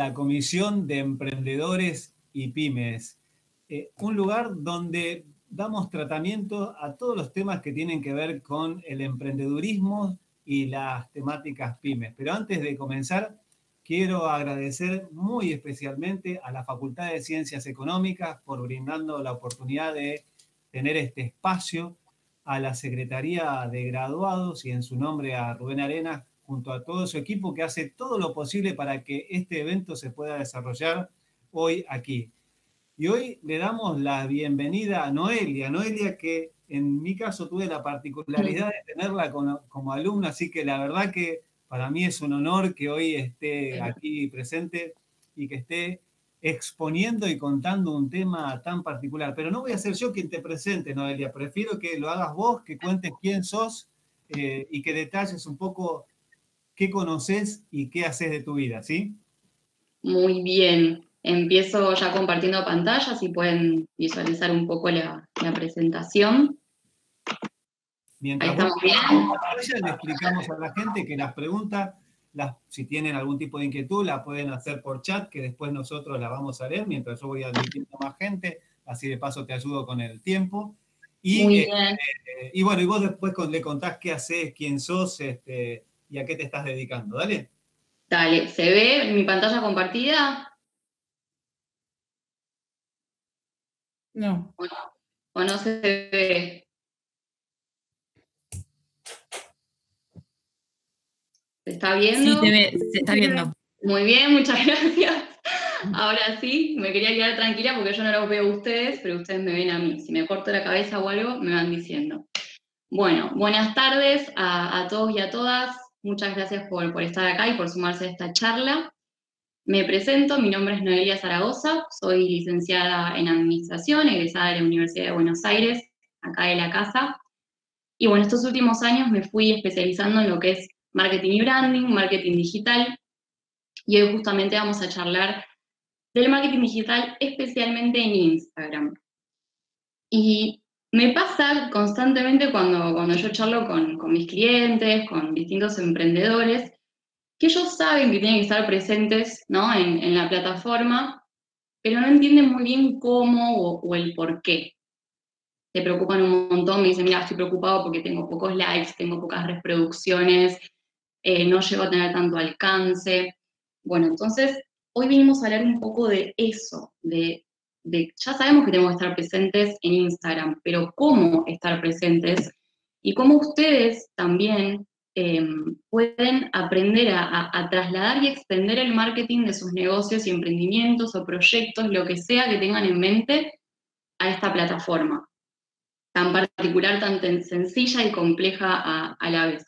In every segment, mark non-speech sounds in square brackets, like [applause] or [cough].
la Comisión de Emprendedores y Pymes, eh, un lugar donde damos tratamiento a todos los temas que tienen que ver con el emprendedurismo y las temáticas pymes. Pero antes de comenzar, quiero agradecer muy especialmente a la Facultad de Ciencias Económicas por brindando la oportunidad de tener este espacio, a la Secretaría de Graduados y en su nombre a Rubén Arenas, junto a todo su equipo que hace todo lo posible para que este evento se pueda desarrollar hoy aquí. Y hoy le damos la bienvenida a Noelia, Noelia que en mi caso tuve la particularidad de tenerla como, alumna, así que la verdad que para mí es un honor que hoy esté aquí presente y que esté exponiendo y contando un tema tan particular. Pero no voy a ser yo quien te presente, Noelia, prefiero que lo hagas vos, que cuentes quién sos eh, y que detalles un poco qué conoces y qué haces de tu vida, ¿sí? Muy bien. Empiezo ya compartiendo pantalla, si pueden visualizar un poco la, presentación. Mientras Ahí estamos le explicamos a la gente que las preguntas, las, si tienen algún tipo de inquietud, la pueden hacer por chat, que después nosotros la vamos a leer, mientras yo voy admitiendo más gente, así de paso te ayudo con el tiempo. Y, este, y bueno, y vos después le contás qué haces, quién sos este, y a qué te estás dedicando. Dale. Dale, ¿se ve en mi pantalla compartida? No. O, no se ve. ¿Se está viendo? Sí, se, se está viendo. Muy bien, muchas [laughs] gracias. Ahora sí, me quería quedar tranquila porque yo no los veo a ustedes, pero ustedes me ven a mí. Si me corto la cabeza o algo, me van diciendo. Bueno, buenas tardes a, todos y a todas. Muchas gracias por, por, estar acá y por sumarse a esta charla. Me presento, mi nombre es Noelia Zaragoza, soy licenciada en Administración, egresada de la Universidad de Buenos Aires, acá de la casa. Y bueno, estos últimos años me fui especializando en lo que es marketing y branding, marketing digital. Y hoy justamente vamos a charlar del marketing digital, especialmente en Instagram. Y me pasa constantemente cuando, cuando yo charlo con, con mis clientes, con distintos emprendedores, que ellos saben que tienen que estar presentes ¿no? en, la plataforma, pero no entienden muy bien cómo o, el por qué. Se preocupan un montón, me dicen, mira, estoy preocupado porque tengo pocos likes, tengo pocas reproducciones, eh, no llego a tener tanto alcance. Bueno, entonces hoy vinimos a hablar un poco de eso, de, de, ya sabemos que tenemos que estar presentes en Instagram, pero cómo estar presentes y cómo ustedes también Em, pueden aprender a, trasladar y extender el marketing de sus negocios y emprendimientos o proyectos, lo que sea que tengan en mente, a esta plataforma tan particular, tan sencilla y compleja a, la vez.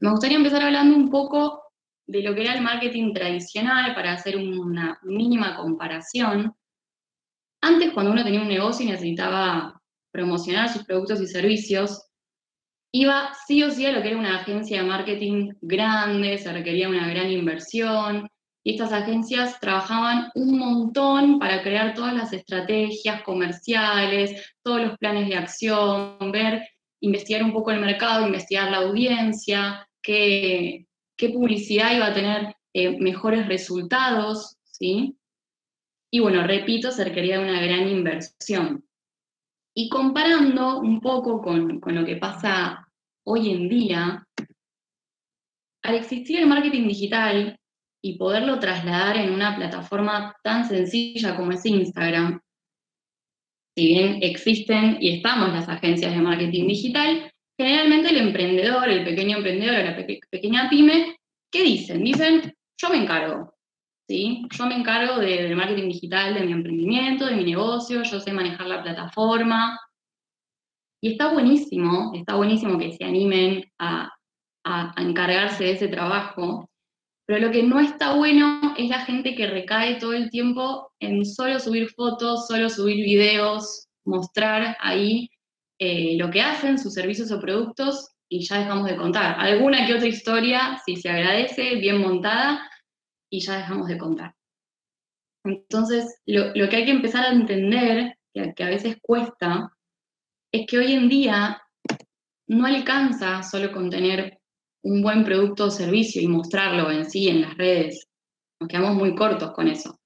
Me gustaría empezar hablando un poco de lo que era el marketing tradicional para hacer una mínima comparación. Antes, cuando uno tenía un negocio y necesitaba promocionar sus productos y servicios, iba sí o sí a lo que era una agencia de marketing grande, se requería una gran inversión, y estas agencias trabajaban un montón para crear todas las estrategias comerciales, todos los planes de acción, ver, investigar un poco el mercado, investigar la audiencia, qué, publicidad iba a tener eh, mejores resultados, ¿sí? Y bueno, repito, se requería una gran inversión. Y comparando un poco con, lo que pasa hoy en día, al existir el marketing digital y poderlo trasladar en una plataforma tan sencilla como es Instagram, si bien existen y estamos las agencias de marketing digital, generalmente el emprendedor, el pequeño emprendedor la pequeña pyme, ¿qué dicen? Dicen, yo me encargo, ¿sí? Yo me encargo del marketing digital de mi emprendimiento, de mi negocio, yo sé manejar la plataforma, y está buenísimo, está buenísimo que se animen a, encargarse de ese trabajo, pero lo que no está bueno es la gente que recae todo el tiempo en solo subir fotos, solo subir videos, mostrar ahí eh, lo que hacen, sus servicios o productos, y ya dejamos de contar. Alguna que otra historia, si se agradece, bien montada, y ya dejamos de contar. Entonces, lo, que hay que empezar a entender, que a veces cuesta, es que hoy en día no alcanza solo con tener un buen producto o servicio y mostrarlo en sí en las redes. Nos quedamos muy cortos con eso.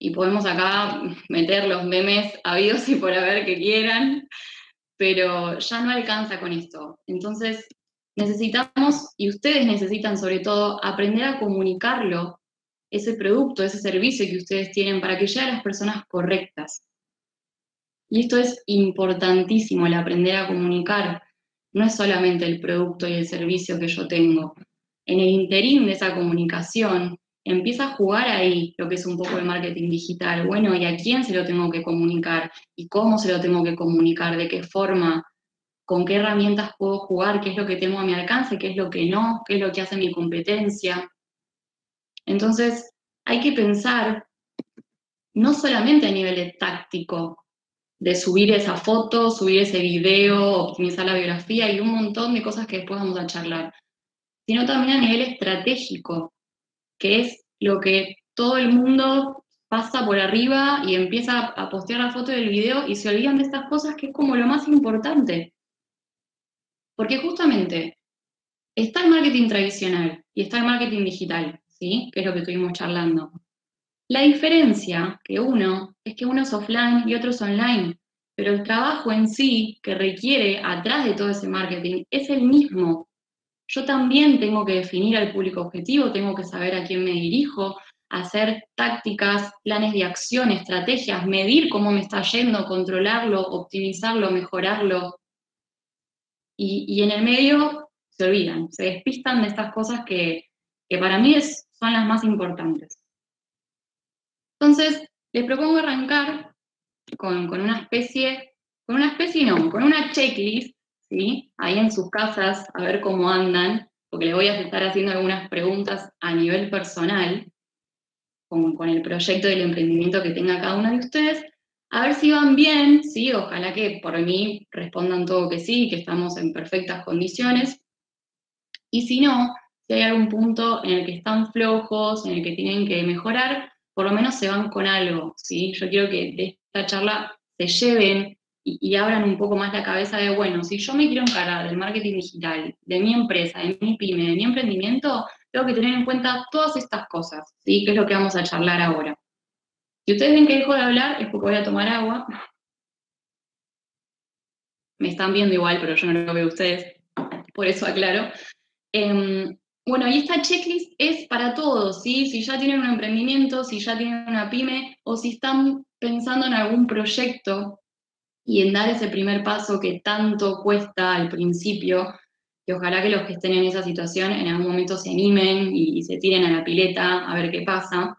Y podemos acá meter los memes habidos y por haber que quieran, pero ya no alcanza con esto. Entonces, necesitamos, y ustedes necesitan sobre todo, aprender a comunicarlo, ese producto, ese servicio que ustedes tienen, para que llegue a las personas correctas. Y esto es importantísimo, el aprender a comunicar. No es solamente el producto y el servicio que yo tengo. En el interín de esa comunicación, empieza a jugar ahí lo que es un poco el marketing digital. Bueno, ¿y a quién se lo tengo que comunicar? ¿Y cómo se lo tengo que comunicar? ¿De qué forma? ¿Con qué herramientas puedo jugar? ¿Qué es lo que tengo a mi alcance? ¿Qué es lo que no? ¿Qué es lo que hace mi competencia? Entonces, hay que pensar no solamente a nivel táctico, de subir esa foto, subir ese video, optimizar la biografía y un montón de cosas que después vamos a charlar, sino también a nivel estratégico, que es lo que todo el mundo pasa por arriba y empieza a postear la foto del video y se olvidan de estas cosas que es como lo más importante. Porque justamente está el marketing tradicional y está el marketing digital, ¿sí? Que es lo que estuvimos charlando. La diferencia que uno es que uno es offline y otro es online, pero el trabajo en sí que requiere atrás de todo ese marketing es el mismo yo también tengo que definir al público objetivo, tengo que saber a quién me dirijo, hacer tácticas, planes de acción, estrategias, medir cómo me está yendo, controlarlo, optimizarlo, mejorarlo. Y, en el medio se olvidan, se despistan de estas cosas que, para mí son las más importantes. Entonces, les propongo arrancar con, con una especie, con una especie no, con una checklist Ahí en sus casas, a ver cómo andan, porque les voy a estar haciendo algunas preguntas a nivel personal, con, con el proyecto del emprendimiento que tenga cada uno de ustedes, a ver si van bien, sí, ojalá que por mí respondan todo que sí, que estamos en perfectas condiciones. Y si no, si hay algún punto en el que están flojos, en el que tienen que mejorar, por lo menos se van con algo, ¿sí? Yo quiero que de esta charla se lleven y, abran un poco más la cabeza de, bueno, si yo me quiero encargar del marketing digital, de mi empresa, de mi pyme, de mi emprendimiento, tengo que tener en cuenta todas estas cosas, ¿sí? Que es lo que vamos a charlar ahora. Si ustedes ven que dejo de hablar, es porque voy a tomar agua. Me están viendo igual, pero yo no lo veo ustedes, por eso aclaro. Em, bueno, y esta checklist es para todos, ¿sí? Si ya tienen un emprendimiento, si ya tienen una pyme o si están pensando en algún proyecto y en dar ese primer paso que tanto cuesta al principio, que ojalá que los que estén en esa situación en algún momento se animen y, se tiren a la pileta a ver qué pasa.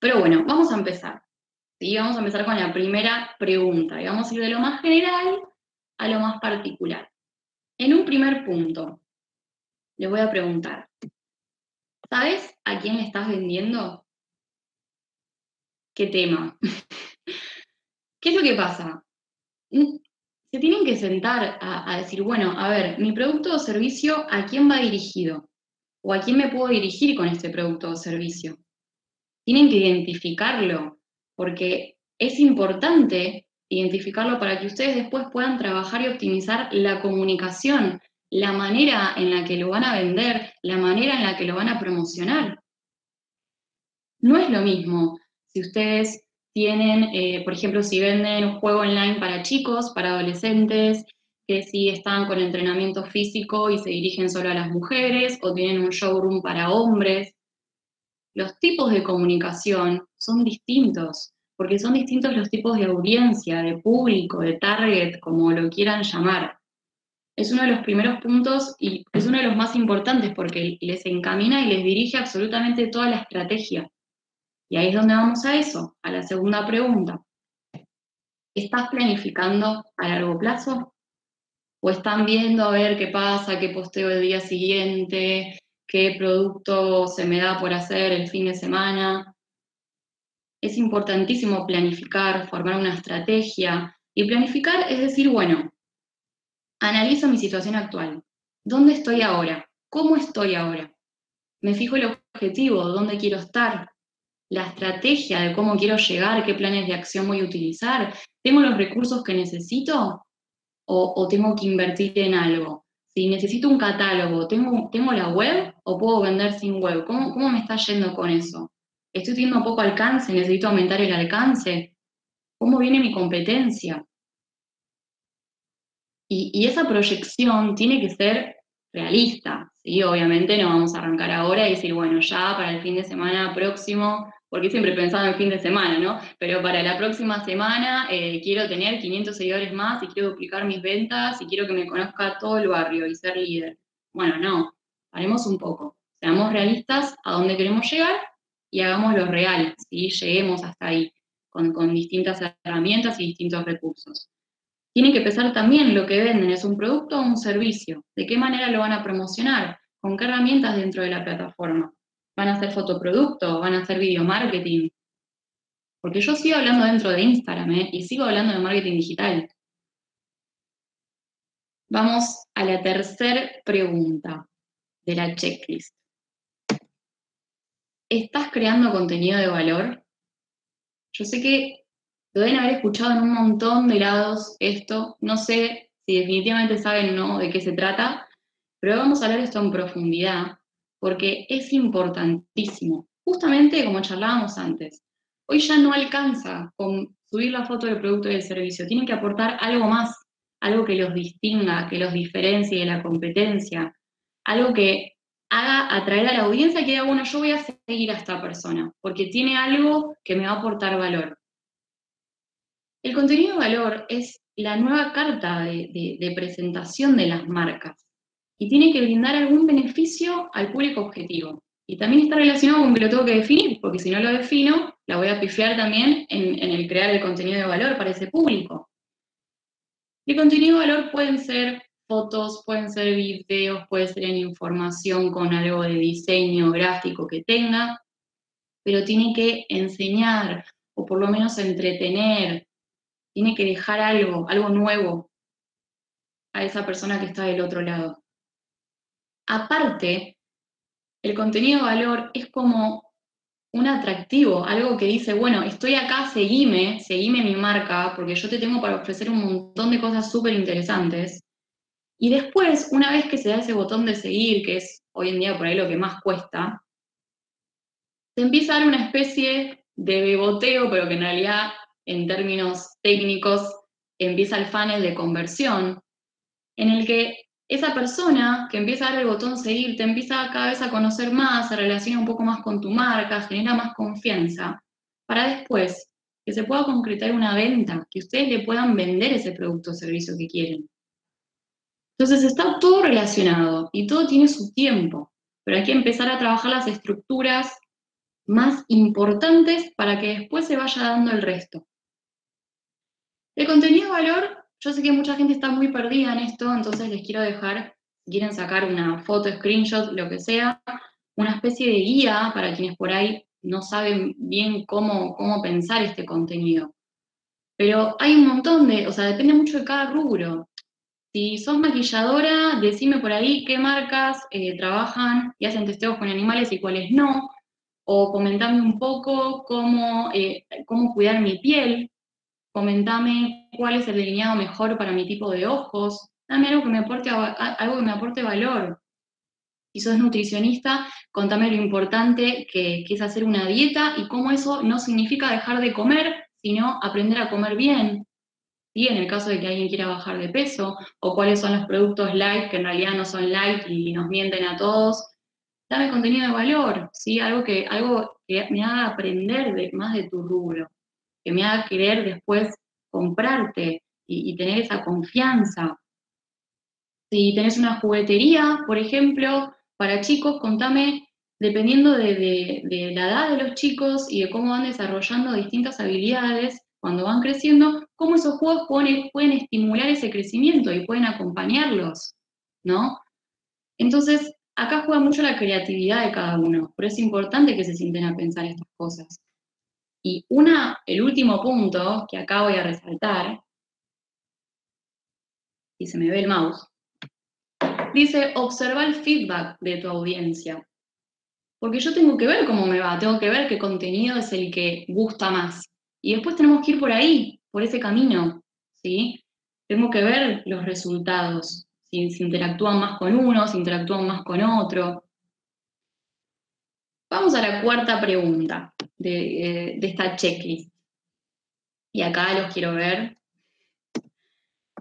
Pero bueno, vamos a empezar. ¿sí? Vamos a empezar con la primera pregunta y vamos a ir de lo más general a lo más particular. En un primer punto, les voy a preguntar, ¿sabes a quién le estás vendiendo? ¿Qué tema? [laughs] ¿Qué es lo que pasa? Mm, se tienen que sentar a, decir, bueno, a ver, mi producto o servicio, ¿a quién va dirigido? ¿O a quién me puedo dirigir con este producto o servicio? Tienen que identificarlo, porque es importante identificarlo para que ustedes después puedan trabajar y optimizar la comunicación, la manera en la que lo van a vender, la manera en la que lo van a promocionar. No es lo mismo si ustedes tienen, eh, por ejemplo, si venden un juego online para chicos, para adolescentes, que si están con entrenamiento físico y se dirigen solo a las mujeres, o tienen un showroom para hombres. Los tipos de comunicación son distintos, porque son distintos los tipos de audiencia, de público, de target, como lo quieran llamar. Es uno de los primeros puntos y es uno de los más importantes porque les encamina y les dirige absolutamente toda la estrategia. Y ahí es donde vamos a eso, a la segunda pregunta. ¿Estás planificando a largo plazo? ¿O están viendo a ver qué pasa, qué posteo el día siguiente, qué producto se me da por hacer el fin de semana? Es importantísimo planificar, formar una estrategia. Y planificar es decir, bueno, analizo mi situación actual. ¿Dónde estoy ahora? ¿Cómo estoy ahora? Me fijo el objetivo, dónde quiero estar, la estrategia de cómo quiero llegar, qué planes de acción voy a utilizar, ¿tengo los recursos que necesito o, tengo que invertir en algo? Si necesito un catálogo, ¿tengo, ¿tengo la web o puedo vender sin web? ¿Cómo, ¿Cómo me está yendo con eso? ¿Estoy teniendo poco alcance? ¿Necesito aumentar el alcance? ¿Cómo viene mi competencia? Y, esa proyección tiene que ser realista, ¿sí? Obviamente no vamos a arrancar ahora y decir, bueno, ya para el fin de semana próximo, porque siempre pensaba en fin de semana, ¿no? Pero para la próxima semana eh, quiero tener 500 seguidores más y quiero duplicar mis ventas y quiero que me conozca todo el barrio y ser líder. Bueno, no, haremos un poco. Seamos realistas a dónde queremos llegar y hagamos lo real, ¿sí? Lleguemos hasta ahí con distintas herramientas y distintos recursos. Tiene que pensar también lo que venden, ¿es un producto o un servicio? ¿De qué manera lo van a promocionar? ¿Con qué herramientas dentro de la plataforma? ¿Van a hacer fotoproducto? ¿Van a hacer video marketing? Porque yo sigo hablando dentro de Instagram ¿eh? y sigo hablando de marketing digital. Vamos a la tercera pregunta de la checklist. ¿Estás creando contenido de valor? Yo sé que deben haber escuchado en un montón de lados esto. No sé si definitivamente saben no de qué se trata, pero vamos a hablar esto en profundidad, porque es importantísimo. Justamente como charlábamos antes, hoy ya no alcanza con subir la foto del producto y del servicio, tienen que aportar algo más, algo que los distinga, que los diferencie de la competencia, algo que haga atraer a la audiencia que diga, bueno, yo voy a seguir a esta persona, porque tiene algo que me va a aportar valor. El contenido de valor es la nueva carta de, presentación de las marcas y tiene que brindar algún beneficio al público objetivo. Y también está relacionado con que lo tengo que definir, porque si no lo defino, la voy a pifiar también en, el crear el contenido de valor para ese público. El contenido de valor pueden ser fotos, pueden ser videos, puede ser información con algo de diseño gráfico que tenga, pero tiene que enseñar o por lo menos entretener, tiene que dejar algo, algo nuevo a esa persona que está del otro lado. Aparte, el contenido de valor es como un atractivo, algo que dice, bueno, estoy acá, seguime, seguime mi marca, porque yo te tengo para ofrecer un montón de cosas súper interesantes. Y después, una vez que se da ese botón de seguir, que es hoy en día por ahí lo que más cuesta, te empieza a dar una especie de beboteo, pero que en realidad en términos técnicos empieza el funnel de conversión, en el que esa persona que empieza a dar el botón seguir te empieza cada vez a conocer más, se relaciona un poco más con tu marca, genera más confianza, para después que se pueda concretar una venta, que ustedes le puedan vender ese producto o servicio que quieren. Entonces está todo relacionado y todo tiene su tiempo, pero hay que empezar a trabajar las estructuras más importantes para que después se vaya dando el resto. El contenido de valor, yo sé que mucha gente está muy perdida en esto, entonces les quiero dejar, si quieren sacar una foto, screenshot, lo que sea, una especie de guía para quienes por ahí no saben bien cómo, cómo pensar este contenido. Pero hay un montón de, o sea, depende mucho de cada rubro. Si sos maquilladora, decime por ahí qué marcas eh, trabajan y hacen testeos con animales y cuáles no. O comentame un poco cómo, eh, cómo cuidar mi piel, comentame cuál es el delineado mejor para mi tipo de ojos, dame algo que me aporte, algo que me aporte valor. Si sos nutricionista, contame lo importante que, es hacer una dieta y cómo eso no significa dejar de comer, sino aprender a comer bien. ¿sí? En el caso de que alguien quiera bajar de peso, o cuáles son los productos light que en realidad no son light y nos mienten a todos. Dame contenido de valor, ¿sí? algo, que, algo que me haga aprender de, más de tu rubro que me haga querer después comprarte y, tener esa confianza. Si tenés una juguetería, por ejemplo, para chicos, contame, dependiendo de, la edad de los chicos y de cómo van desarrollando distintas habilidades cuando van creciendo, cómo esos juegos pueden, pueden estimular ese crecimiento y pueden acompañarlos, ¿no? Entonces, acá juega mucho la creatividad de cada uno, pero es importante que se sienten a pensar estas cosas. Y una, el último punto que acá voy a resaltar, y se me ve el mouse, dice observa el feedback de tu audiencia. Porque yo tengo que ver cómo me va, tengo que ver qué contenido es el que gusta más. Y después tenemos que ir por ahí, por ese camino, ¿sí? Tengo que ver los resultados, si, interactúan más con uno, si interactúan más con otro. Vamos a la cuarta pregunta de, eh, de esta checklist. Y acá los quiero ver.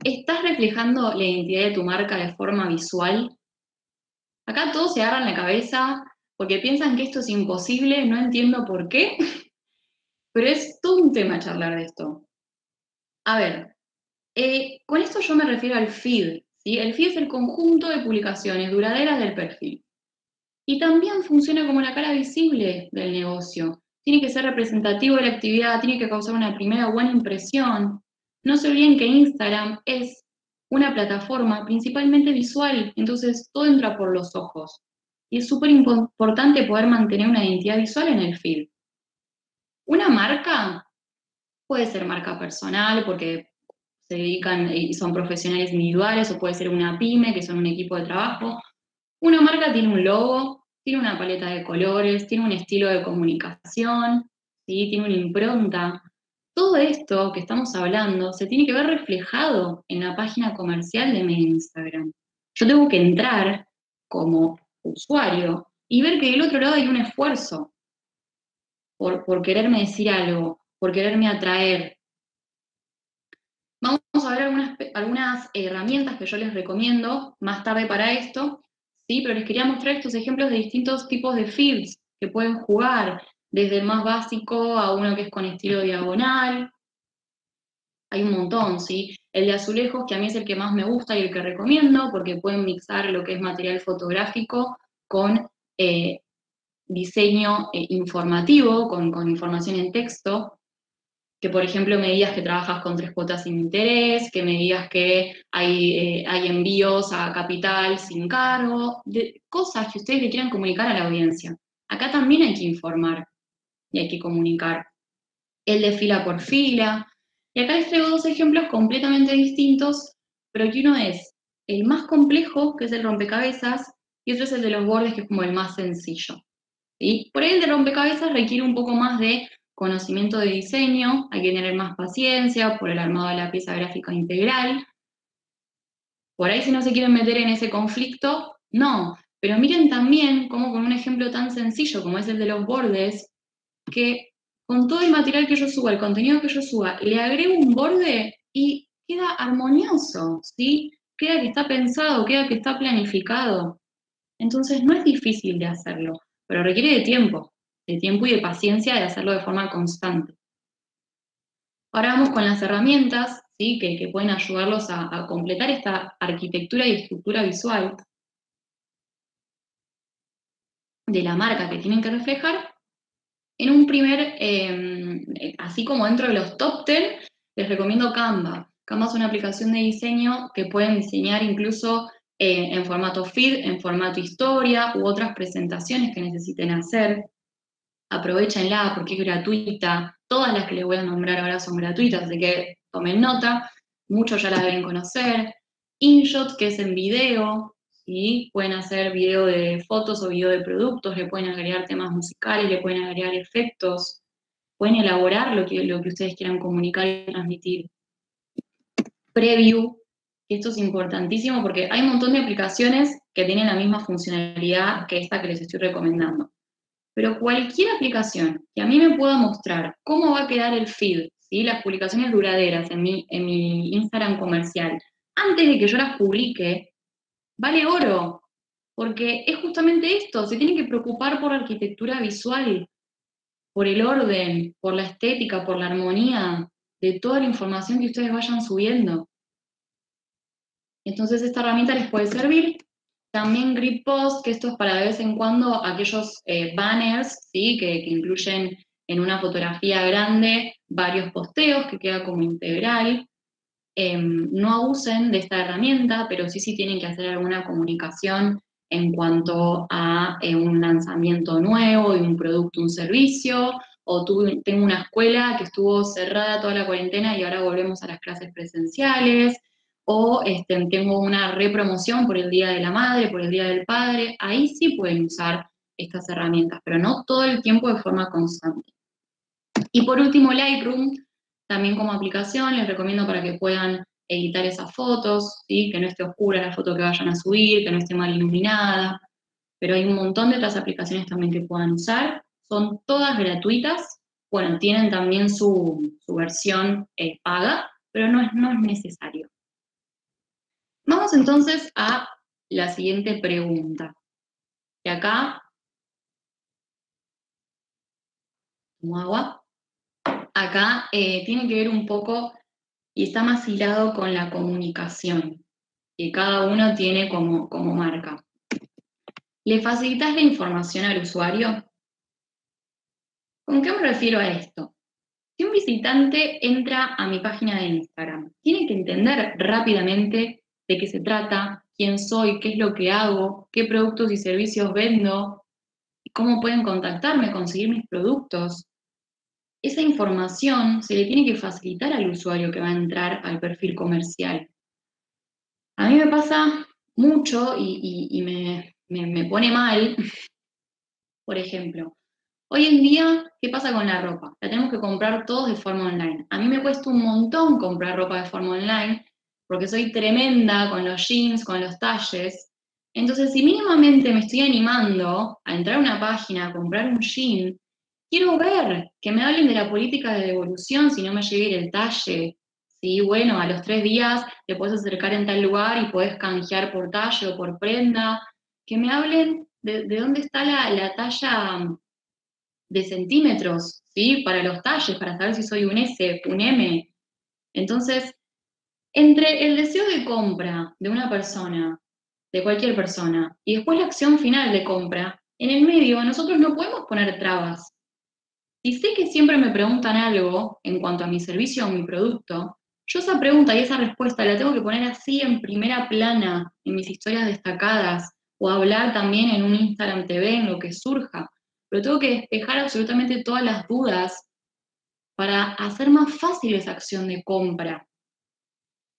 ¿Estás reflejando la identidad de tu marca de forma visual? Acá todos se agarran la cabeza porque piensan que esto es imposible, no entiendo por qué, [laughs] pero es todo un tema charlar de esto. A ver, eh, con esto yo me refiero al feed. ¿sí? El feed es el conjunto de publicaciones duraderas del perfil. Y también funciona como una cara visible del negocio. Tiene que ser representativo de la actividad, tiene que causar una primera buena impresión. No se olviden que Instagram es una plataforma principalmente visual, entonces todo entra por los ojos. Y es súper importante poder mantener una identidad visual en el feed. Una marca puede ser marca personal porque se dedican y son profesionales individuales, o puede ser una pyme, que son un equipo de trabajo. Una marca tiene un logo, tiene una paleta de colores, tiene un estilo de comunicación, ¿sí? tiene una impronta. Todo esto que estamos hablando se tiene que ver reflejado en la página comercial de mi Instagram. Yo tengo que entrar como usuario y ver que del otro lado hay un esfuerzo por, quererme decir algo, por quererme atraer. Vamos a ver algunas herramientas que yo les recomiendo más tarde para esto, ¿sí? pero les quería mostrar estos ejemplos de distintos tipos de feeds que pueden jugar, desde el más básico a uno que es con estilo diagonal. Hay un montón, ¿sí? El de azulejos, que a mí es el que más me gusta y el que recomiendo, porque pueden mixar lo que es material fotográfico con eh, diseño eh, informativo, con, información en texto, que por ejemplo me digas que trabajas con tres cuotas sin interés, que me digas que hay, eh, hay envíos a capital sin cargo, de, cosas que ustedes le quieran comunicar a la audiencia. Acá también hay que informar y hay que comunicar. El de fila por fila. Y acá les traigo dos ejemplos completamente distintos, pero que uno es el más complejo, que es el rompecabezas, y otro es el de los bordes, que es como el más sencillo. Y Por ahí el de rompecabezas requiere un poco más de conocimiento de diseño, hay que tener más paciencia por el armado de la pieza gráfica integral. Por ahí si no se quieren meter en ese conflicto, no. Pero miren también cómo con un ejemplo tan sencillo como es el de los bordes, que con todo el material que yo suba, el contenido que yo suba, le agrego un borde y queda armonioso, ¿sí? Queda que está pensado, queda que está planificado. Entonces no es difícil de hacerlo pero requiere de tiempo, de tiempo y de paciencia de hacerlo de forma constante. Ahora vamos con las herramientas ¿sí? que, pueden ayudarlos a, completar esta arquitectura y estructura visual de la marca que tienen que reflejar. En un primer, em, así como dentro de los top 10, les recomiendo Canva. Canva es una aplicación de diseño que pueden diseñar incluso eh, en formato feed, en formato historia u otras presentaciones que necesiten hacer. Aprovechenla porque es gratuita. Todas las que les voy a nombrar ahora son gratuitas, así que tomen nota. Muchos ya la deben conocer. InShot, que es en video, ¿sí? pueden hacer video de fotos o video de productos, le pueden agregar temas musicales, le pueden agregar efectos, pueden elaborar lo que, lo que ustedes quieran comunicar y transmitir. Preview, esto es importantísimo porque hay un montón de aplicaciones que tienen la misma funcionalidad que esta que les estoy recomendando. Pero cualquier aplicación que a mí me pueda mostrar cómo va a quedar el feed, ¿sí? las publicaciones duraderas en mi, en mi Instagram comercial, antes de que yo las publique, vale oro. Porque es justamente esto, se tienen que preocupar por la arquitectura visual, por el orden, por la estética, por la armonía de toda la información que ustedes vayan subiendo. Entonces esta herramienta les puede servir. También Grip Post, que esto es para de vez en cuando aquellos eh, banners ¿sí? que, incluyen en una fotografía grande varios posteos que queda como integral. Em, no abusen de esta herramienta, pero sí sí tienen que hacer alguna comunicación en cuanto a eh, un lanzamiento nuevo de un producto, un servicio, o tengo una escuela que estuvo cerrada toda la cuarentena y ahora volvemos a las clases presenciales, o este, tengo una repromoción por el Día de la Madre, por el Día del Padre, ahí sí pueden usar estas herramientas, pero no todo el tiempo de forma constante. Y por último, Lightroom, también como aplicación, les recomiendo para que puedan editar esas fotos, ¿sí? que no esté oscura la foto que vayan a subir, que no esté mal iluminada, pero hay un montón de otras aplicaciones también que puedan usar. Son todas gratuitas, bueno, tienen también su, versión eh, paga, pero no es, no es necesario. Vamos entonces a la siguiente pregunta. Y acá, como agua, acá eh, tiene que ver un poco y está más hilado con la comunicación que cada uno tiene como, como marca. ¿Le facilitas la información al usuario? ¿Con qué me refiero a esto? Si un visitante entra a mi página de Instagram, tiene que entender rápidamente de qué se trata, quién soy, qué es lo que hago, qué productos y servicios vendo, cómo pueden contactarme, conseguir mis productos, esa información se le tiene que facilitar al usuario que va a entrar al perfil comercial. A mí me pasa mucho y, me, pone mal, [laughs] por ejemplo, hoy en día, ¿qué pasa con la ropa? La tenemos que comprar todos de forma online. A mí me cuesta un montón comprar ropa de forma online porque soy tremenda con los jeans, con los talles. Entonces, si mínimamente me estoy animando a entrar a una página, a comprar un jean, quiero ver, que me hablen de la política de devolución si no me llegue el talle. Sí, bueno, a los tres días te puedes acercar en tal lugar y puedes canjear por talle o por prenda. Que me hablen de, dónde está la, talla de centímetros, ¿sí? Para los talles, para saber si soy un S, un M. Entonces, entre el deseo de compra de una persona, de cualquier persona, y después la acción final de compra, en el medio nosotros no podemos poner trabas. Si sé que siempre me preguntan algo en cuanto a mi servicio o mi producto, yo esa pregunta y esa respuesta la tengo que poner así en primera plana, en mis historias destacadas, o hablar también en un Instagram TV, en lo que surja. Pero tengo que despejar absolutamente todas las dudas para hacer más fácil esa acción de compra.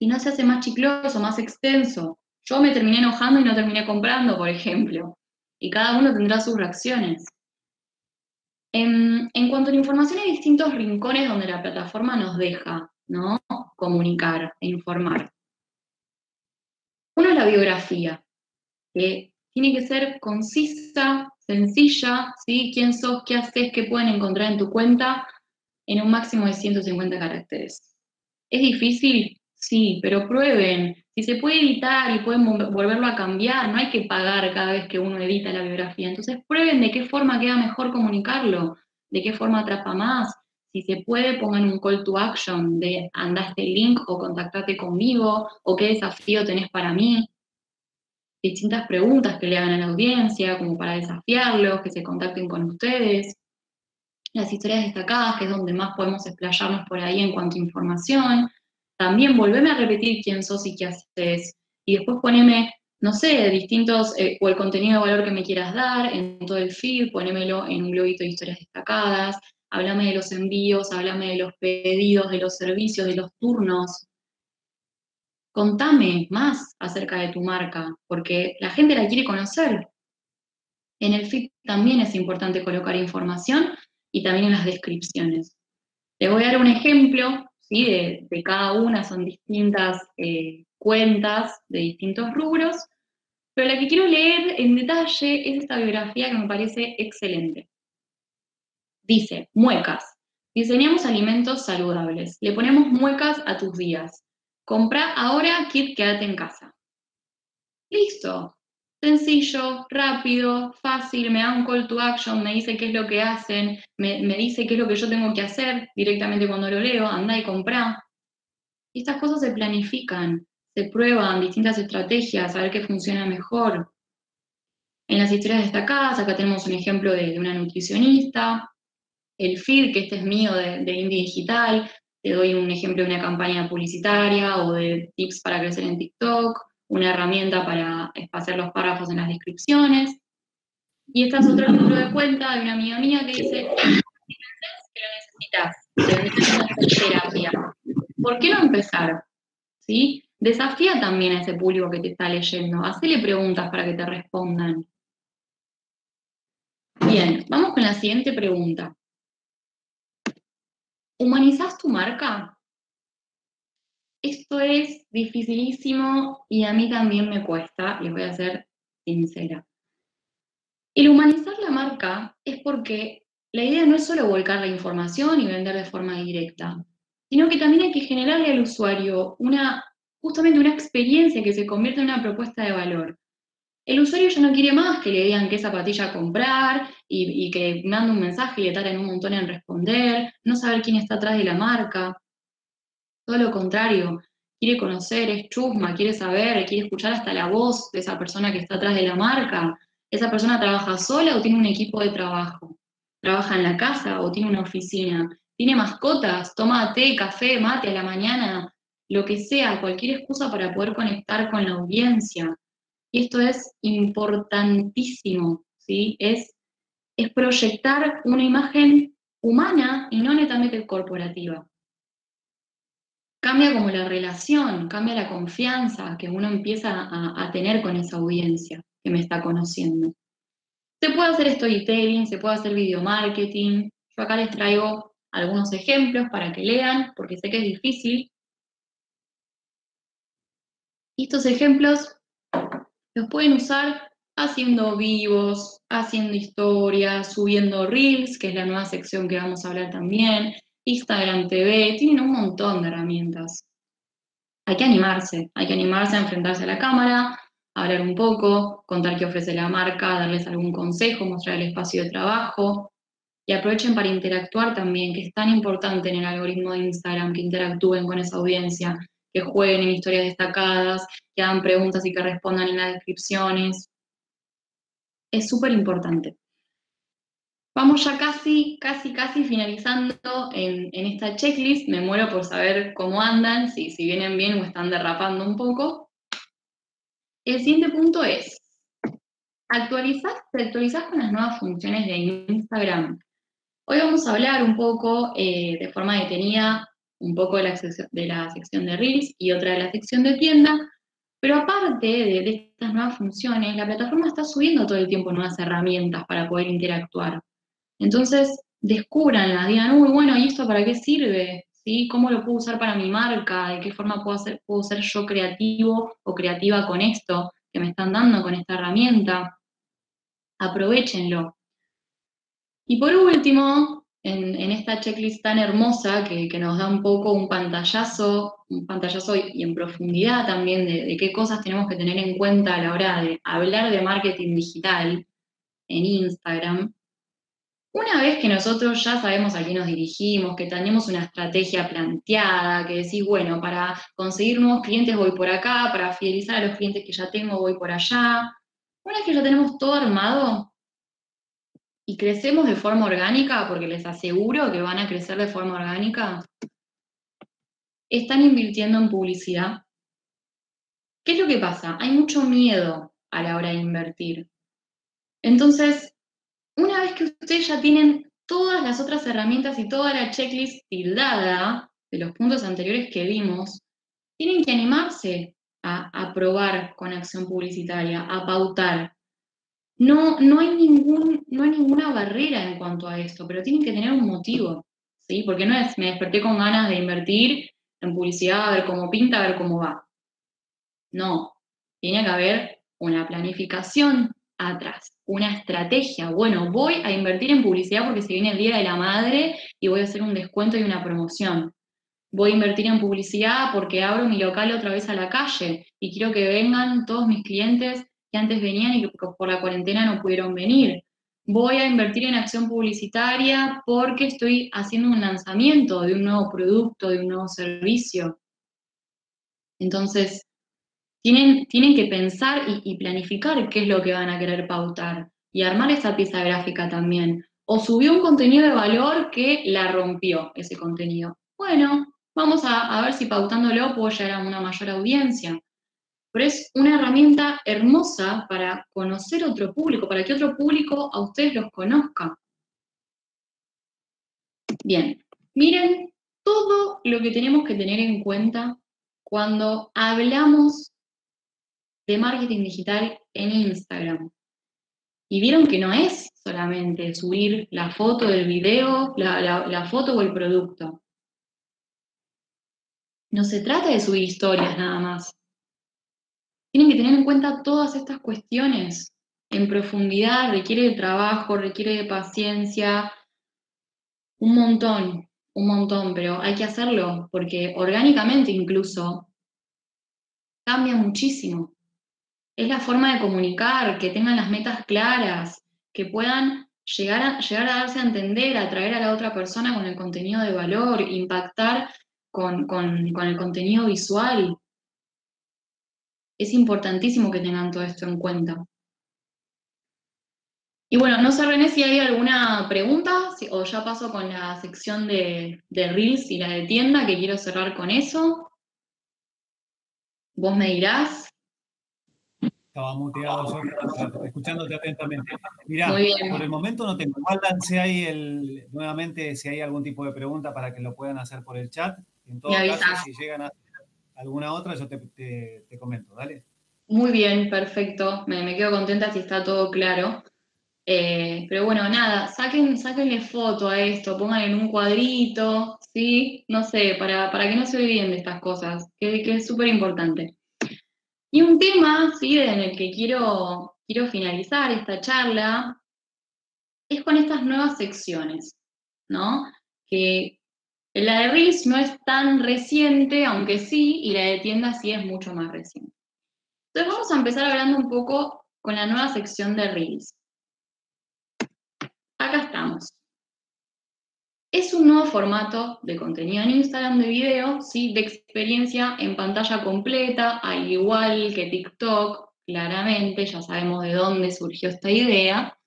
Y no se hace más chicloso, más extenso. Yo me terminé enojando y no terminé comprando, por ejemplo. Y cada uno tendrá sus reacciones. En, cuanto a la información, hay distintos rincones donde la plataforma nos deja ¿no? comunicar e informar. Uno es la biografía, que tiene que ser concisa, sencilla, ¿sí? quién sos, qué haces, qué pueden encontrar en tu cuenta en un máximo de 150 caracteres. ¿Es difícil? Sí, pero prueben. Si se puede editar y pueden volverlo a cambiar, no hay que pagar cada vez que uno edita la biografía. Entonces prueben de qué forma queda mejor comunicarlo, de qué forma atrapa más. Si se puede, pongan un call to action de andaste el link o contactate conmigo o qué desafío tenés para mí. Distintas preguntas que le hagan a la audiencia como para desafiarlos, que se contacten con ustedes. Las historias destacadas, que es donde más podemos explayarnos por ahí en cuanto a información también volveme a repetir quién sos y qué haces. Y después poneme, no sé, distintos, eh, o el contenido de valor que me quieras dar en todo el feed, ponémelo en un globito de historias destacadas, háblame de los envíos, háblame de los pedidos, de los servicios, de los turnos. Contame más acerca de tu marca, porque la gente la quiere conocer. En el feed también es importante colocar información y también en las descripciones. Les voy a dar un ejemplo de, cada una son distintas eh, cuentas de distintos rubros, pero la que quiero leer en detalle es esta biografía que me parece excelente. Dice, muecas. Diseñamos alimentos saludables. Le ponemos muecas a tus días. Compra ahora kit quédate en casa. Listo sencillo, rápido, fácil, me da un call to action, me dice qué es lo que hacen, me, dice qué es lo que yo tengo que hacer directamente cuando lo leo, anda y compra. Y estas cosas se planifican, se prueban distintas estrategias, a ver qué funciona mejor. En las historias destacadas, acá tenemos un ejemplo de, una nutricionista, el feed, que este es mío de, de Indie Digital, te doy un ejemplo de una campaña publicitaria o de tips para crecer en TikTok, una herramienta para espaciar los párrafos en las descripciones. Y esta es otro ejemplo de cuenta de una amiga mía que dice, que lo necesitas, terapia. ¿Por qué no empezar? ¿Sí? Desafía también a ese público que te está leyendo. Hacele preguntas para que te respondan. Bien, vamos con la siguiente pregunta. ¿Humanizás tu marca? Esto es dificilísimo y a mí también me cuesta, les voy a ser sincera. El humanizar la marca es porque la idea no es solo volcar la información y vender de forma directa, sino que también hay que generarle al usuario una, justamente una experiencia que se convierta en una propuesta de valor. El usuario ya no quiere más que le digan qué zapatilla comprar y, que mande un mensaje y le tarden un montón en responder, no saber quién está atrás de la marca. Todo lo contrario, quiere conocer, es chusma, quiere saber, quiere escuchar hasta la voz de esa persona que está atrás de la marca. ¿Esa persona trabaja sola o tiene un equipo de trabajo? ¿Trabaja en la casa o tiene una oficina? ¿Tiene mascotas? ¿Toma té, café, mate a la mañana? Lo que sea, cualquier excusa para poder conectar con la audiencia. Y esto es importantísimo, ¿sí? Es, es proyectar una imagen humana y no netamente corporativa. Cambia como la relación, cambia la confianza que uno empieza a, tener con esa audiencia que me está conociendo. Se puede hacer storytelling, se puede hacer video marketing. Yo acá les traigo algunos ejemplos para que lean, porque sé que es difícil. Estos ejemplos los pueden usar haciendo vivos, haciendo historias, subiendo reels, que es la nueva sección que vamos a hablar también, Instagram TV, tienen un montón de herramientas. Hay que animarse, hay que animarse a enfrentarse a la cámara, hablar un poco, contar qué ofrece la marca, darles algún consejo, mostrar el espacio de trabajo. Y aprovechen para interactuar también, que es tan importante en el algoritmo de Instagram, que interactúen con esa audiencia, que jueguen en historias destacadas, que hagan preguntas y que respondan en las descripciones. Es súper importante. Vamos ya casi, casi, casi finalizando en, esta checklist. Me muero por saber cómo andan, si, si vienen bien o están derrapando un poco. El siguiente punto es, ¿actualizás, ¿te actualizás con las nuevas funciones de Instagram? Hoy vamos a hablar un poco eh, de forma detenida un poco de la, de la sección de Reels y otra de la sección de tienda, pero aparte de, estas nuevas funciones, la plataforma está subiendo todo el tiempo nuevas herramientas para poder interactuar. Entonces, descubranlas, digan, uy, bueno, ¿y esto para qué sirve? ¿Sí? ¿Cómo lo puedo usar para mi marca? ¿De qué forma puedo, hacer, puedo ser yo creativo o creativa con esto que me están dando, con esta herramienta? Aprovechenlo. Y por último, en, esta checklist tan hermosa que, nos da un poco un pantallazo, un pantallazo y, en profundidad también de, qué cosas tenemos que tener en cuenta a la hora de hablar de marketing digital en Instagram. Una vez que nosotros ya sabemos a qué nos dirigimos, que tenemos una estrategia planteada, que decís, bueno, para conseguir nuevos clientes voy por acá, para fidelizar a los clientes que ya tengo voy por allá. Una vez que ya tenemos todo armado, y crecemos de forma orgánica, porque les aseguro que van a crecer de forma orgánica, están invirtiendo en publicidad. ¿Qué es lo que pasa? Hay mucho miedo a la hora de invertir. Entonces, una vez que ustedes ya tienen todas las otras herramientas y toda la checklist tildada de los puntos anteriores que vimos, tienen que animarse a, probar con acción publicitaria, a pautar, no, no hay ninguna barrera en cuanto a esto, pero tienen que tener un motivo, ¿sí? Porque no es, me desperté con ganas de invertir en publicidad, a ver cómo pinta, a ver cómo va. No, tiene que haber una planificación atrás, una estrategia. Bueno, voy a invertir en publicidad porque se viene el Día de la Madre y voy a hacer un descuento y una promoción. Voy a invertir en publicidad porque abro mi local otra vez a la calle y quiero que vengan todos mis clientes que antes venían y que por la cuarentena no pudieron venir. Voy a invertir en acción publicitaria porque estoy haciendo un lanzamiento de un nuevo producto, de un nuevo servicio. Entonces, tienen, tienen que pensar y, planificar qué es lo que van a querer pautar y armar esa pieza gráfica también. O subió un contenido de valor que la rompió ese contenido. Bueno, vamos a, a ver si pautándolo puedo llegar a una mayor audiencia pero es una herramienta hermosa para conocer otro público, para que otro público a ustedes los conozca. Bien, miren todo lo que tenemos que tener en cuenta cuando hablamos de marketing digital en Instagram. Y vieron que no es solamente subir la foto del video, la, la foto o el producto. no se trata de subir historias nada más. Tienen que tener en cuenta todas estas cuestiones en profundidad, requiere de trabajo, requiere de paciencia, un montón, un montón, pero hay que hacerlo porque orgánicamente incluso cambia muchísimo. Es la forma de comunicar, que tengan las metas claras, que puedan llegar a, llegar a darse a entender, atraer a la otra persona con el contenido de valor, impactar con, con, con el contenido visual. Es importantísimo que tengan todo esto en cuenta. Y bueno, no sé René si hay alguna pregunta o ya paso con la sección de, de, Reels y la de tienda, que quiero cerrar con eso. Vos me dirás. Estaba muteado yo, escuchándote atentamente. Mirá, por el momento no tengo. Igual si hay el, nuevamente si hay algún tipo de pregunta para que lo puedan hacer por el chat. En todo caso, si llegan a alguna otra, yo te, comento, ¿dale? Muy bien, perfecto. Me, me quedo contenta si está todo claro. Eh, pero bueno, nada, saquen, sáquenle foto a esto, pongan en un cuadrito, ¿sí? No sé, para, para que no se olviden de estas cosas, que, es súper importante. Y un tema. En el que quiero, quiero finalizar esta charla es con estas nuevas secciones, ¿no? Que la de Reels no es tan reciente, aunque sí, y la de tienda sí es mucho más reciente. Entonces vamos a empezar hablando un poco con la nueva sección de Reels acá estamos. Es un nuevo formato de contenido en Instagram de video, ¿sí? de experiencia en pantalla completa, al igual que TikTok, claramente, ya sabemos de dónde surgió esta idea,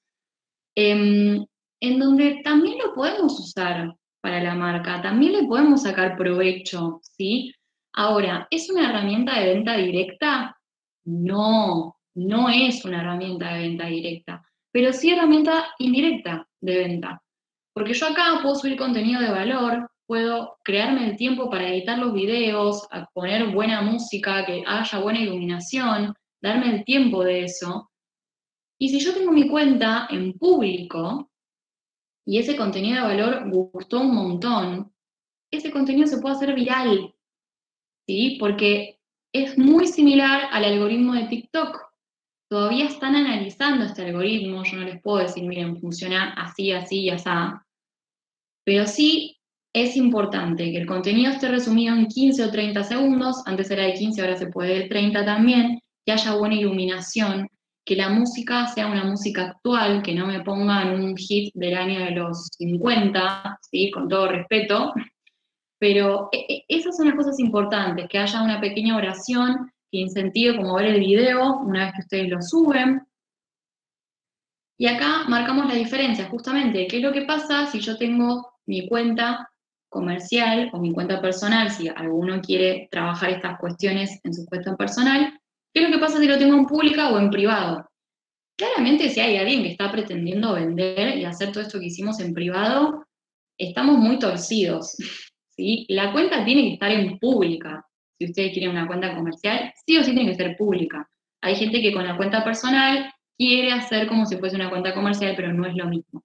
em, en donde también lo podemos usar para la marca, también le podemos sacar provecho, ¿sí? Ahora, ¿es una herramienta de venta directa? No, no es una herramienta de venta directa pero sí herramienta indirecta de venta. Porque yo acá puedo subir contenido de valor, puedo crearme el tiempo para editar los videos, poner buena música, que haya buena iluminación, darme el tiempo de eso. Y si yo tengo mi cuenta en público y ese contenido de valor gustó un montón, ese contenido se puede hacer viral, ¿sí? Porque es muy similar al algoritmo de TikTok todavía están analizando este algoritmo, yo no les puedo decir, miren, funciona así, así y así, pero sí es importante que el contenido esté resumido en 15 o 30 segundos, antes era de 15, ahora se puede de 30 también, que haya buena iluminación, que la música sea una música actual, que no me pongan un hit del año de los 50, ¿sí? con todo respeto, pero e, e, esas son las cosas importantes, que haya una pequeña oración que incentive como ver el video una vez que ustedes lo suben. Y acá marcamos la diferencia, justamente, qué es lo que pasa si yo tengo mi cuenta comercial o mi cuenta personal, si alguno quiere trabajar estas cuestiones en su cuenta personal, qué es lo que pasa si lo tengo en pública o en privado. Claramente si hay alguien que está pretendiendo vender y hacer todo esto que hicimos en privado, estamos muy torcidos. [laughs] ¿sí? La cuenta tiene que estar en pública si ustedes quieren una cuenta comercial, sí o sí tiene que ser pública. Hay gente que con la cuenta personal quiere hacer como si fuese una cuenta comercial, pero no es lo mismo.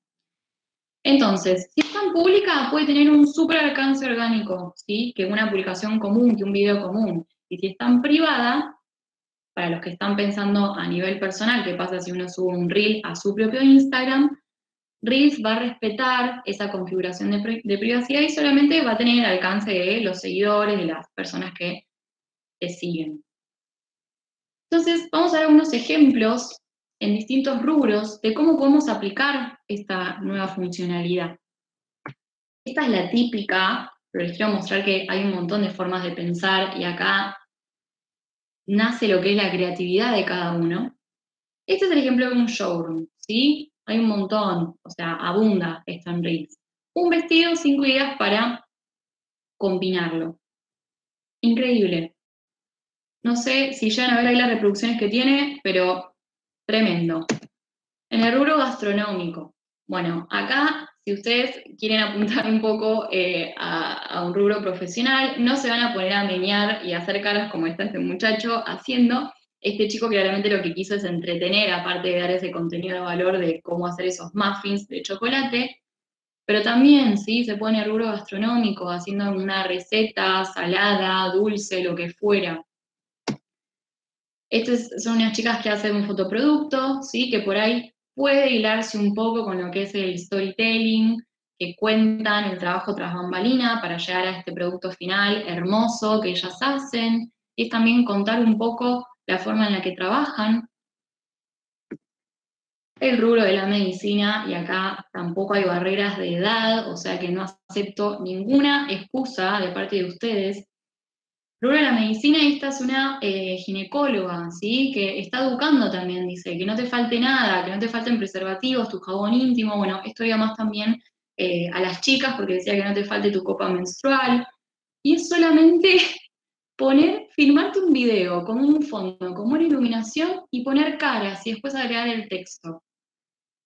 Entonces, si es tan pública, puede tener un súper alcance orgánico, ¿sí? Que una publicación común, que un video común. Y si es tan privada, para los que están pensando a nivel personal, ¿qué pasa si uno sube un reel a su propio Instagram? Reels va a respetar esa configuración de, privacidad y solamente va a tener el alcance de los seguidores, de las personas que te siguen. Entonces, vamos a ver algunos ejemplos en distintos rubros de cómo podemos aplicar esta nueva funcionalidad. Esta es la típica, pero les quiero mostrar que hay un montón de formas de pensar y acá nace lo que es la creatividad de cada uno. Este es el ejemplo de un showroom, ¿sí? Hay un montón, o sea, abunda esto en Reels. Un vestido, cinco ideas para combinarlo. Increíble. No sé si ya a ver ahí las reproducciones que tiene, pero tremendo. En el rubro gastronómico. Bueno, acá, si ustedes quieren apuntar un poco eh, a, un rubro profesional, no se van a poner a meñar y hacer caras como está este muchacho haciendo. Este chico claramente lo que quiso es entretener, aparte de dar ese contenido de valor de cómo hacer esos muffins de chocolate. pero también, ¿sí? Se pone el rubro gastronómico, haciendo una receta salada, dulce, lo que fuera. Estas son unas chicas que hacen un fotoproducto, ¿sí? Que por ahí puede hilarse un poco con lo que es el storytelling, que cuentan el trabajo tras bambalina para llegar a este producto final hermoso que ellas hacen. Es también contar un poco la forma en la que trabajan, el rubro de la medicina y acá tampoco hay barreras de edad, o sea que no acepto ninguna excusa de parte de ustedes. Rubro de la medicina, esta es una eh, ginecóloga, ¿sí? Que está educando también, dice, que no te falte nada, que no te falten preservativos, tu jabón íntimo, bueno, esto iba más también eh, a las chicas porque decía que no te falte tu copa menstrual. Y es solamente [laughs] poner, filmarte un video con un fondo, con una iluminación y poner caras y después agregar el texto.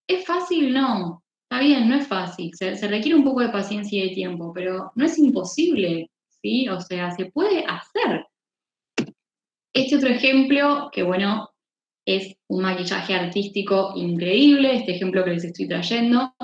¿Es fácil? No. Está bien, no es fácil. Se, requiere un poco de paciencia y de tiempo, pero no es imposible, ¿sí? O sea, se puede hacer. Este otro ejemplo, que bueno, es un maquillaje artístico increíble, este ejemplo que les estoy trayendo.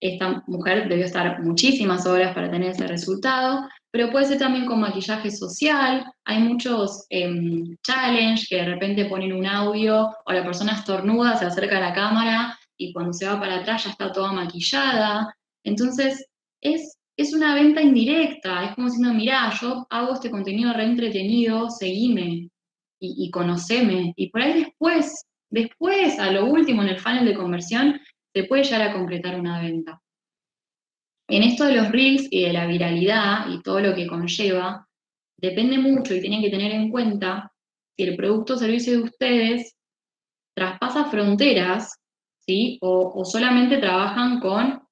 Esta mujer debió estar muchísimas horas para tener ese resultado, pero puede ser también con maquillaje social. Hay muchos em, challenges que de repente ponen un audio o la persona estornuda, se acerca a la cámara y cuando se va para atrás ya está toda maquillada. Entonces, es, es una venta indirecta, es como diciendo, mirá, yo hago este contenido re entretenido, seguime y, y conoceme. Y por ahí después, después, a lo último en el funnel de conversión, se puede llegar a concretar una venta. En esto de los reels y de la viralidad y todo lo que conlleva, depende mucho y tienen que tener en cuenta si el producto o servicio de ustedes traspasa fronteras ¿sí? O, solamente trabajan con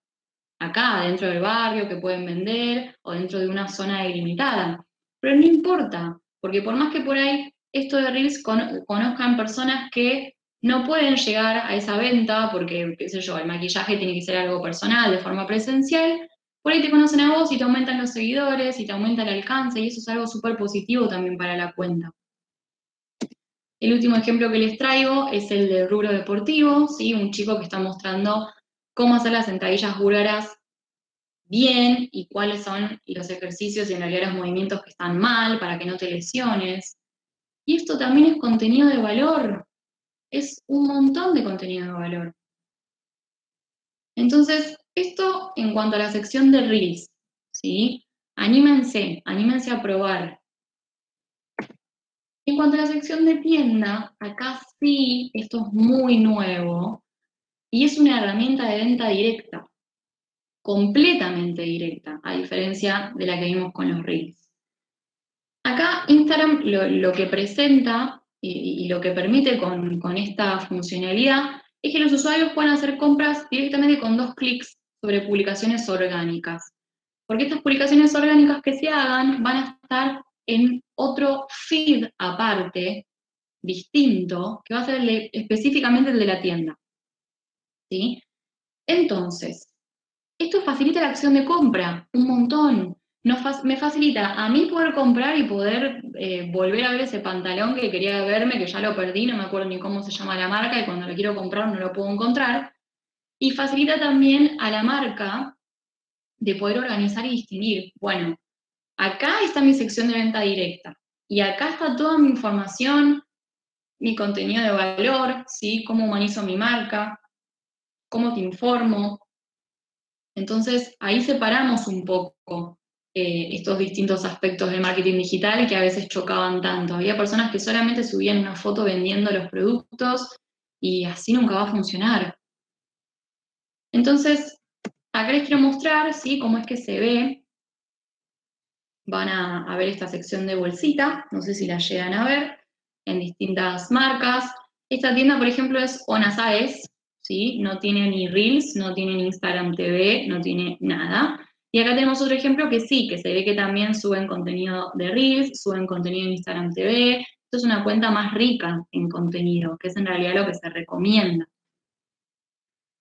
acá, dentro del barrio, que pueden vender, o dentro de una zona delimitada. Pero no importa, porque por más que por ahí esto de Reels conozcan personas que no pueden llegar a esa venta, porque, qué sé yo, el maquillaje tiene que ser algo personal, de forma presencial, por ahí te conocen a vos y te aumentan los seguidores y te aumenta el alcance, y eso es algo súper positivo también para la cuenta. El último ejemplo que les traigo es el de rubro deportivo, ¿sí? un chico que está mostrando cómo hacer las sentadillas búlgaras bien y cuáles son los ejercicios y en realidad los movimientos que están mal para que no te lesiones. Y esto también es contenido de valor, es un montón de contenido de valor. Entonces, esto en cuanto a la sección de Reels, ¿sí? Anímense, anímense a probar, en cuanto a la sección de tienda, acá sí, esto es muy nuevo y es una herramienta de venta directa, completamente directa, a diferencia de la que vimos con los Reels. Acá Instagram lo, que presenta y, lo que permite con, esta funcionalidad es que los usuarios puedan hacer compras directamente con dos clics sobre publicaciones orgánicas. Porque estas publicaciones orgánicas que se hagan van a estar en otro feed aparte, distinto, que va a ser específicamente el de la tienda. Entonces, esto facilita la acción de compra un montón. me facilita a mí poder comprar y poder eh, volver a ver ese pantalón que quería verme, que ya lo perdí, no me acuerdo ni cómo se llama la marca y cuando lo quiero comprar no lo puedo encontrar. Y facilita también a la marca de poder organizar y distinguir, bueno, acá está mi sección de venta directa y acá está toda mi información, mi contenido de valor, ¿sí? cómo humanizo mi marca, cómo te informo. Entonces, ahí separamos un poco eh, estos distintos aspectos del marketing digital que a veces chocaban tanto. Había personas que solamente subían una foto vendiendo los productos y así nunca va a funcionar. Entonces, acá les quiero mostrar ¿sí? cómo es que se ve van a, ver esta sección de bolsita, no sé si la llegan a ver, en distintas marcas. Esta tienda, por ejemplo, es Onasaes, ¿sí? No tiene ni Reels, no tiene ni Instagram TV, no tiene nada. Y acá tenemos otro ejemplo que sí, que se ve que también suben contenido de Reels, suben contenido en Instagram TV. Esto es una cuenta más rica en contenido, que es en realidad lo que se recomienda.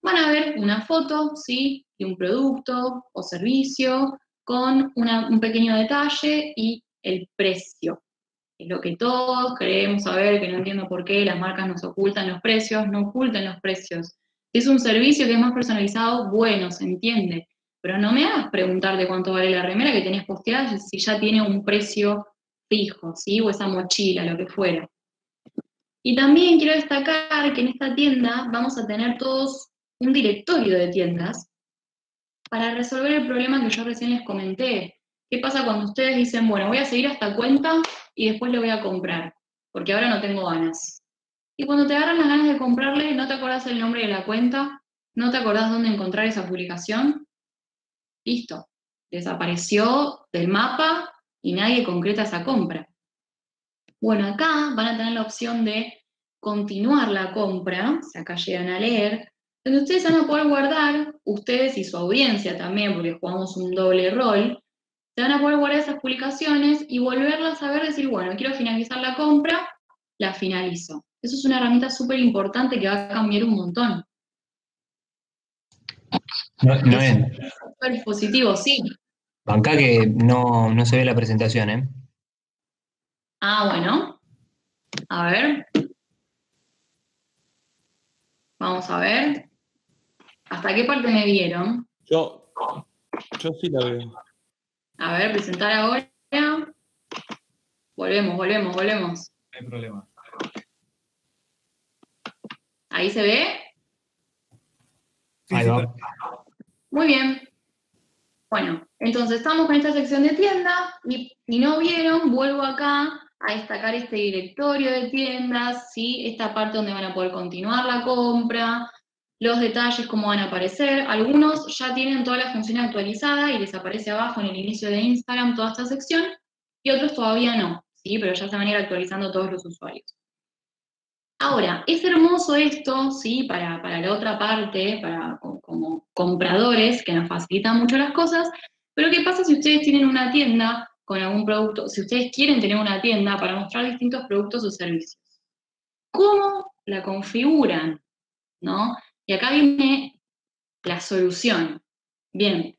Van a ver una foto, ¿sí? De un producto o servicio, con un pequeño detalle y el precio. Lo que todos queremos saber, que no entiendo por qué las marcas nos ocultan los precios, no oculten los precios. Si es un servicio que es más personalizado, bueno, se entiende. Pero no me hagas preguntar de cuánto vale la remera que tenés posteada si ya tiene un precio fijo, ¿sí? O esa mochila, lo que fuera. Y también quiero destacar que en esta tienda vamos a tener todos un directorio de tiendas para resolver el problema que yo recién les comenté. ¿Qué pasa cuando ustedes dicen, bueno, voy a seguir esta cuenta y después le voy a comprar, porque ahora no tengo ganas? Y cuando te agarran las ganas de comprarle, no te acordás el nombre de la cuenta, no te acordás dónde encontrar esa publicación, listo, desapareció del mapa y nadie concreta esa compra. Bueno, acá van a tener la opción de continuar la compra, si acá llegan a leer, donde ustedes van a poder guardar, ustedes y su audiencia también, porque jugamos un doble rol, se van a poder guardar esas publicaciones y volverlas a ver, decir, bueno, quiero finalizar la compra, la finalizo. Eso es una herramienta súper importante que va a cambiar un montón. No, no es. Súper positivo, sí. Acá que no, no se ve la presentación, ¿eh? Ah, bueno. A ver. Vamos a ver. ¿Hasta qué parte me vieron? Yo, yo sí la veo. A ver, presentar ahora. Volvemos, volvemos, volvemos. No hay problema. ¿Ahí se ve? Sí, Ahí va. Muy bien. Bueno, entonces estamos con esta sección de tienda y si no vieron, vuelvo acá a destacar este directorio de tiendas, ¿sí? esta parte donde van a poder continuar la compra, los detalles, cómo van a aparecer. Algunos ya tienen toda la función actualizada y les aparece abajo en el inicio de Instagram toda esta sección, y otros todavía no, ¿sí? pero ya se van a ir actualizando todos los usuarios. Ahora, es hermoso esto, ¿sí? Para, para la otra parte, para co- como compradores, que nos facilitan mucho las cosas, pero ¿qué pasa si ustedes tienen una tienda con algún producto, si ustedes quieren tener una tienda para mostrar distintos productos o servicios? ¿Cómo la configuran? ¿No? Y acá viene la solución. Bien,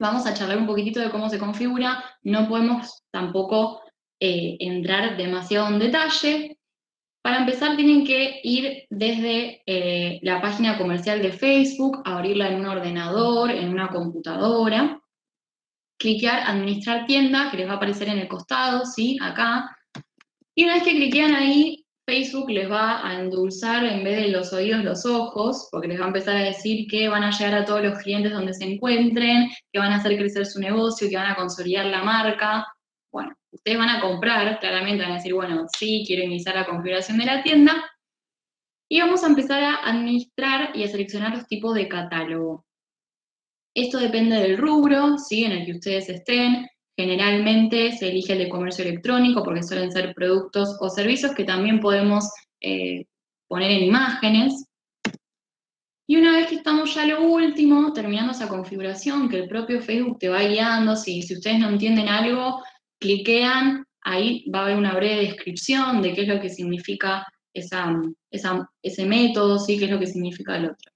vamos a charlar un poquitito de cómo se configura, no podemos tampoco eh, entrar demasiado en detalle, para empezar, tienen que ir desde eh, la página comercial de Facebook, abrirla en un ordenador, en una computadora, cliquear Administrar tienda, que les va a aparecer en el costado, ¿sí? Acá. Y una vez que cliquean ahí, Facebook les va a endulzar en vez de los oídos los ojos, porque les va a empezar a decir que van a llegar a todos los clientes donde se encuentren, que van a hacer crecer su negocio, que van a consolidar la marca. Bueno, ustedes van a comprar, claramente van a decir, bueno, sí, quiero iniciar la configuración de la tienda. Y vamos a empezar a administrar y a seleccionar los tipos de catálogo. Esto depende del rubro, ¿sí? En el que ustedes estén. Generalmente se elige el de comercio electrónico porque suelen ser productos o servicios que también podemos eh, poner en imágenes. Y una vez que estamos ya a lo último, terminando esa configuración, que el propio Facebook te va guiando, si, si ustedes no entienden algo, cliquean, ahí va a haber una breve descripción de qué es lo que significa esa, ese método, ¿sí? qué es lo que significa el otro.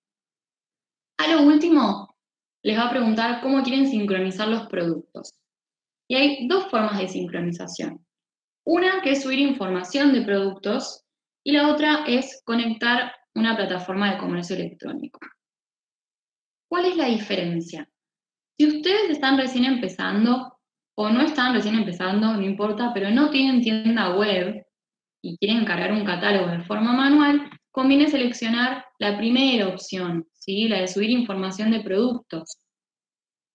A lo último, les va a preguntar cómo quieren sincronizar los productos. Y hay dos formas de sincronización. Una que es subir información de productos y la otra es conectar una plataforma de comercio electrónico. ¿Cuál es la diferencia? Si ustedes están recién empezando o no están recién empezando, no importa, pero no tienen tienda web y quieren cargar un catálogo de forma manual, conviene seleccionar la primera opción, ¿sí? la de subir información de productos.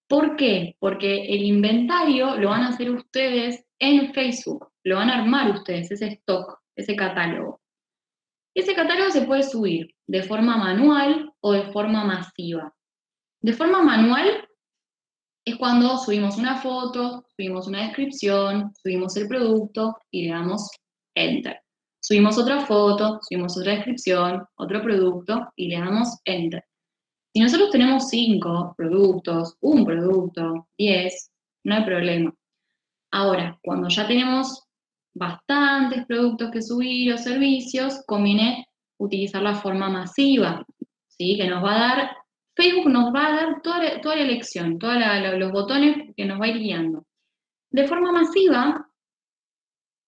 ¿Por qué? Porque el inventario lo van a hacer ustedes en Facebook, lo van a armar ustedes, ese stock, ese catálogo. Ese catálogo se puede subir de forma manual o de forma masiva. De forma manual es cuando subimos una foto, subimos una descripción, subimos el producto y le damos Enter. Subimos otra foto, subimos otra descripción, otro producto y le damos Enter. Si nosotros tenemos cinco productos, un producto, 10, no hay problema. Ahora, cuando ya tenemos bastantes productos que subir o servicios, conviene utilizar la forma masiva, ¿sí? que nos va a dar, Facebook nos va a dar toda, la- toda la elección, todos los botones que nos va a ir guiando. De forma masiva,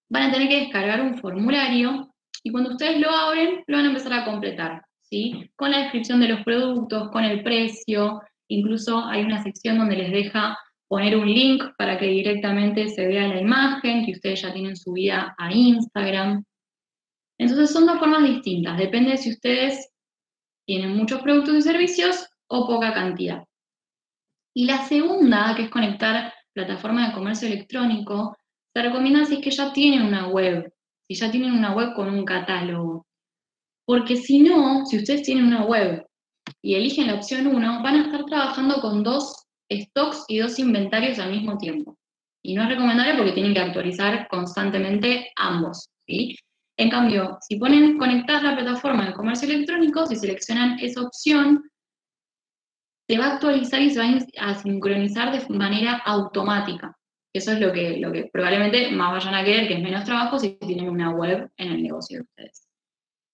van a tener que descargar un formulario y cuando ustedes lo abren, lo van a empezar a completar. Con la descripción de los productos, con el precio, incluso hay una sección donde les deja poner un link para que directamente se vea la imagen, que ustedes ya tienen subida a Instagram. Entonces son dos formas distintas, depende de si ustedes tienen muchos productos y servicios o poca cantidad. Y la segunda, que es conectar plataforma de comercio electrónico, se recomienda si es que ya tienen una web, si ya tienen una web con un catálogo. Porque si no, si ustedes tienen una web y eligen la opción 1, van a estar trabajando con dos stocks y dos inventarios al mismo tiempo. Y no es recomendable porque tienen que actualizar constantemente ambos. ¿sí? En cambio, si ponen conectar la plataforma de comercio electrónico, si seleccionan esa opción, se va a actualizar y se va a sincronizar de manera automática. Eso es lo que, lo que probablemente más vayan a querer, que es menos trabajo si tienen una web en el negocio de ustedes.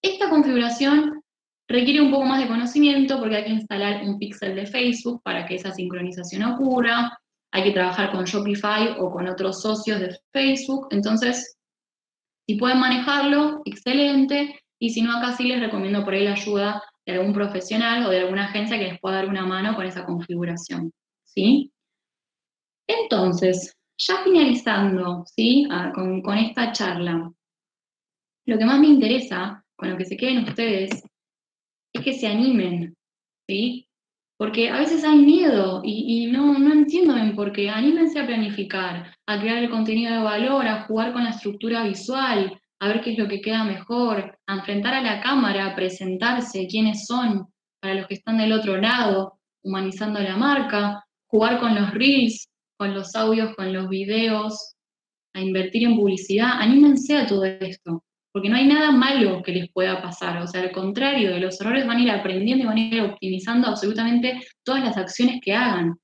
Esta configuración requiere un poco más de conocimiento porque hay que instalar un pixel de Facebook para que esa sincronización ocurra, hay que trabajar con Shopify o con otros socios de Facebook, entonces, si pueden manejarlo, excelente, y si no, acá sí les recomiendo por ahí la ayuda de algún profesional o de alguna agencia que les pueda dar una mano con esa configuración, ¿sí? Entonces, ya finalizando, ¿sí? Ah, con, con esta charla, lo que más me interesa, lo que se queden ustedes, es que se animen, ¿sí? Porque a veces hay miedo y, no, no entiendo por qué. Anímense a planificar, a crear el contenido de valor, a jugar con la estructura visual, a ver qué es lo que queda mejor, a enfrentar a la cámara, a presentarse, quiénes son, para los que están del otro lado, humanizando la marca, jugar con los reels, con los audios, con los videos, a invertir en publicidad. Anímense a todo esto, porque no hay nada malo que les pueda pasar. O sea, al contrario, de los errores van a ir aprendiendo y van a ir optimizando absolutamente todas las acciones que hagan.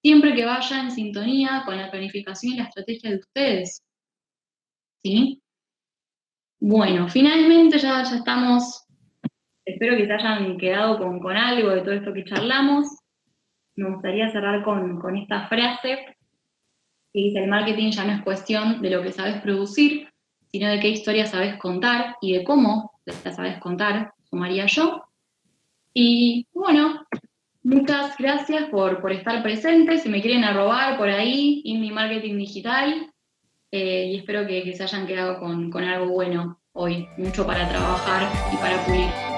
Siempre que vaya en sintonía con la planificación y la estrategia de ustedes. ¿Sí? Bueno, finalmente ya, ya estamos, espero que se hayan quedado con, con algo de todo esto que charlamos. Me gustaría cerrar con, con esta frase que dice, el marketing ya no es cuestión de lo que sabes producir, sino de qué historia sabes contar y de cómo la sabes contar, sumaría yo. Y bueno, muchas gracias por, por estar presentes. Si me quieren arrobar por ahí, en mi marketing digital. Eh, y espero que, que, se hayan quedado con, con algo bueno hoy. Mucho para trabajar y para pulir.